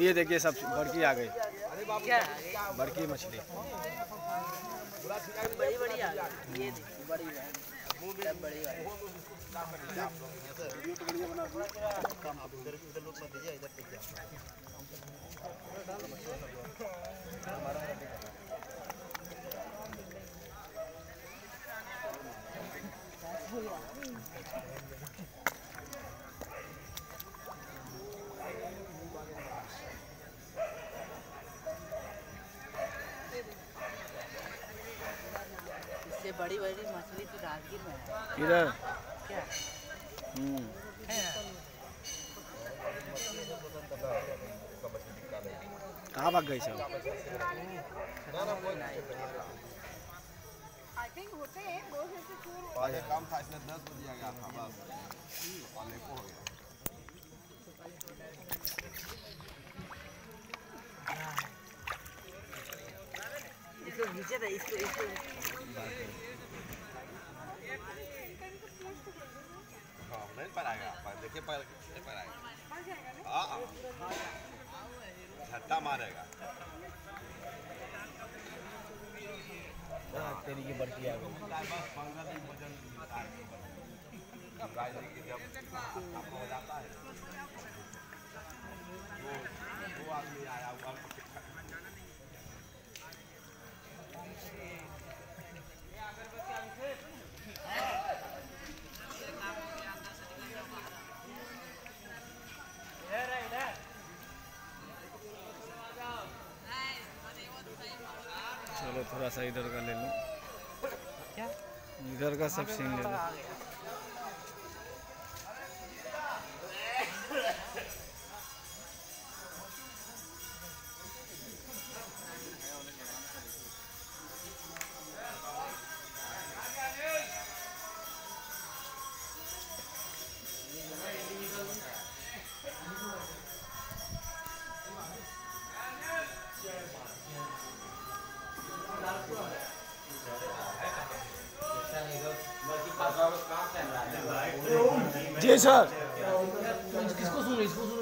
ये देखिए सब बड़की आ गई? बड़की मछली बड़ी बड़ी आ गई ये बड़ी बड़ी बड़ी मछली तो राजगीर में है। इधर। क्या? हम्म। कहाँ भाग गई सब? आई थिंक होते हैं दो से शुरू पहले कम था इसमें दस बज दिया गया था बस और लेको हो गया इसको खींचे थे इसको इसको हाँ नहीं पर देखिए पर आएगा। हाँ हाँ। झट्टा मारेगा। तेरी की बढ़ती आ गई जब हो जाता है थोड़ा सा इधर का ले लूँ। इधर का सब सीन ले लो। जी सर किसको सुन इसको सुन